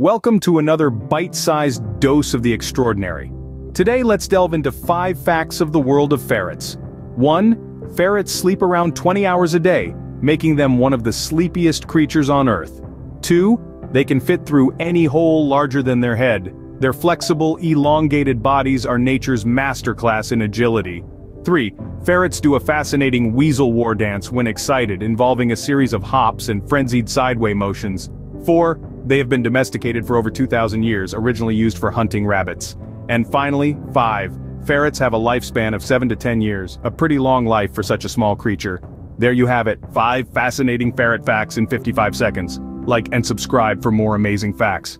Welcome to another bite-sized dose of the extraordinary. Today let's delve into 5 facts of the world of ferrets. 1. Ferrets sleep around 20 hours a day, making them one of the sleepiest creatures on Earth. 2. They can fit through any hole larger than their head. Their flexible, elongated bodies are nature's masterclass in agility. 3. Ferrets do a fascinating weasel war dance when excited involving a series of hops and frenzied sideway motions. 4. They have been domesticated for over 2,000 years, originally used for hunting rabbits. And finally, 5. Ferrets have a lifespan of 7 to 10 years, a pretty long life for such a small creature. There you have it, 5 fascinating ferret facts in 55 seconds. Like and subscribe for more amazing facts.